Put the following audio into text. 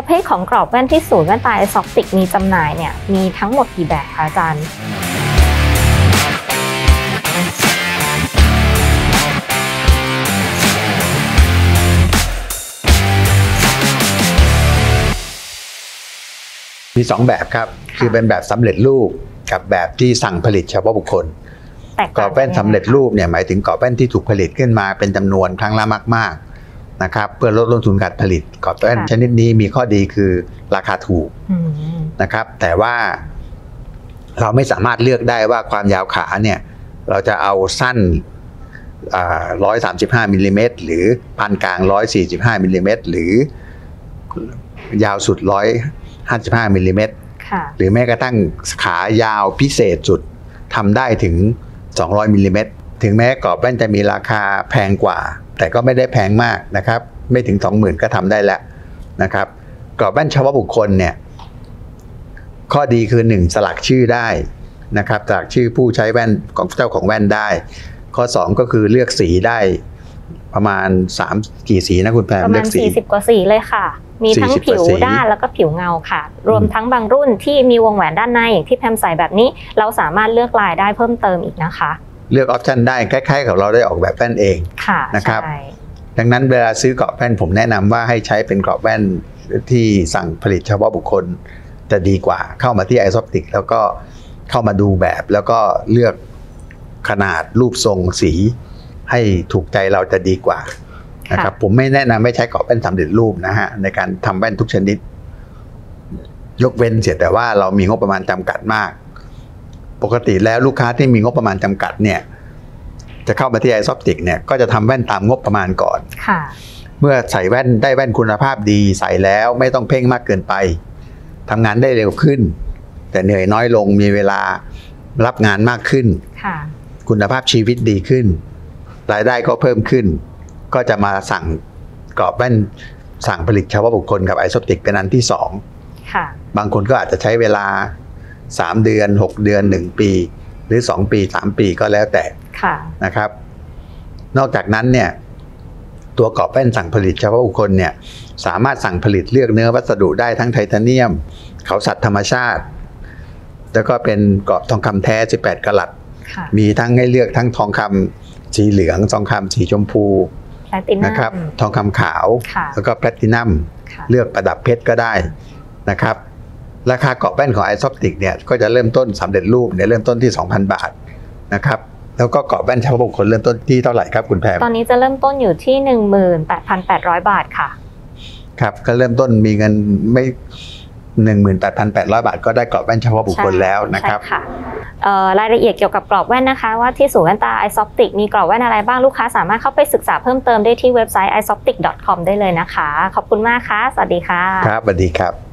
ประเภทของกรอบแว่นที่ศูนย์แว่นตาไอซอปติกมีจำหน่ายเนี่ยมีทั้งหมดกี่แบบคะอาจารย์มีสองแบบครับ คือเป็นแบบสำเร็จรูปกับแบบที่สั่งผลิตเฉพาะบุคคลแตกกรต่าองบแว่นสำเร็จรูปเนี่ยหมายถึงกรอบแว่นที่ถูกผลิตขึ้นมาเป็นจำนวนครั้งละมาก ๆ นะครับเพื่อลดต้นทุนการผลิตกรอบแว่นชนิดนี้มีข้อดีคือราคาถูกอืมนะครับ แต่ว่าเราไม่สามารถเลือกได้ว่าความยาวขาเนี่ย เราจะเอาสั้นร้อยสามสิบห้ามิลลิเมตรหรือปานกลางร้อยสี่สิบห้ามิลลิเมตรหรือยาวสุดร้อยห้าสิบห้ามิลลิเมตรค่ะหรือแม้กระทั่งขายาวพิเศษสุดทำได้ถึง200มิลลิเมตร ถึงแม้กรอบแว่นจะมีราคาแพงกว่า แต่ก็ไม่ได้แพงมากนะครับ ไม่ถึง 20,000 ก็ทำได้แล้วนะครับกรอบแว่นเฉพาะบุคคลเนี่ยข้อดีคือ 1 สลักชื่อได้นะครับสลักชื่อผู้ใช้แว่นของเจ้าของแว่นได้ ข้อ 2 ก็คือเลือกสีได้ประมาณ 3 กี่สีนะคุณแพรประเลืมาอณกสี40 กว่าสีเลยค่ะ มีทั้ง40กผิวว่าสีด้านแล้วก็ผิวเงาค่ะ รวมอืมทั้งบางรุ่นที่มีวงแหวนด้านในอย่างที่แพมใส่แบบนี้ เราสามารถเลือกลายได้เพิ่มเติมอีกนะคะ เลือกออปชันได้คล้ายๆกับเราได้ออกแบบแว่นเองค่ะนะครับใช่ดังนั้นเวลาซื้อกรอบแว่นผมแนะนำว่าให้ใช้เป็นกรอบแว่นที่สั่งผลิตเฉพาะบุคคลจะดีกว่าเข้ามาที่ไอซอปติกแล้วก็เข้ามาดูแบบแล้วก็เลือกขนาดรูปทรงสี ให้ถูกใจเราจะดีกว่านะครับผมไม่แนะนำให้ใช้กรอบแว่นสำเร็จรูปนะฮะในการทำแว่นทุกชนิด ยกเว้นเสียแต่ว่าเรามีงบประมาณจำกัดมาก ปกติแล้วลูกค้าที่มีงบประมาณจำกัดเนี่ยจะเข้ามาที่ไอซอปติกเนี่ยก็จะทำแว่นตามงบประมาณก่อนค่ะ เมื่อใส่แว่นได้แว่นคุณภาพดีใส่แล้วไม่ต้องเพ่งมากเกินไปทำงานได้เร็วขึ้น แต่เหนื่อยน้อยลงมีเวลารับงานมากขึ้นค่ะคุณภาพชีวิตดีขึ้น รายได้ก็เพิ่มขึ้น ก็จะมาสั่งกรอบแว่นสั่งผลิตเฉพาะบุคคลกับไอซอปติกเป็นอันที่สองค่ะบางคนก็อาจจะใช้เวลา 3 เดือน 6 เดือน 1 ปี หรือ 2 ปี 3 ปีก็แล้วแต่ค่ะนะครับ นอกจากนั้นเนี่ยตัวกรอบแว่นสั่งผลิตเฉพาะบุคคลเนี่ยสามารถสั่งผลิตเลือกเนื้อวัสดุได้ทั้งไทเทเนียม เขาสัตว์ธรรมชาติ แล้วก็เป็นกรอบทองคำแท้ 18กะลัตค่ะมีทั้งให้เลือกทั้งทองคำสีเหลือง ทองคำสีชมพูแพลตินัมนะครับ ทองคำขาวค่ะแล้วก็แพลตตินัมค่ะเลือกประดับเพชรก็ได้นะครับ ราคากรอบแว่นของไอซอปติกเนี่ยก็จะเริ่มต้นสำเร็จรูปเนี่ยเริ่มต้นที่ 2,000 บาทนะครับแล้วก็กรอบแว่นเฉพาะบุคคลเริ่มต้นที่เท่าไหร่ครับคุณแพรตอตอนนี้จะเริ่มต้นอยู่ที่ 18,800 บาทค่ะ ครับก็เริ่มต้นมีเงินไม่ 18,800 บาท ก็ได้กรอบแว่นเฉพาะบุคคลแล้วนะครับใช่ค่ะเอ่อรายละเอียดเกี่ยวกับกรอบแว่นนะคะ ว่าที่ศูนย์แว่นตา iSoptic มีกรอบแว่นอะไรบ้างลูกค้าสามารถเข้าไปศึกษาเพิ่มเติมได้ที่เว็บไซต์ isoptic.com ได้เลยนะคะ ขอบคุณมากค่ะสวัสดีค่ะ ครับสวัสดีครับ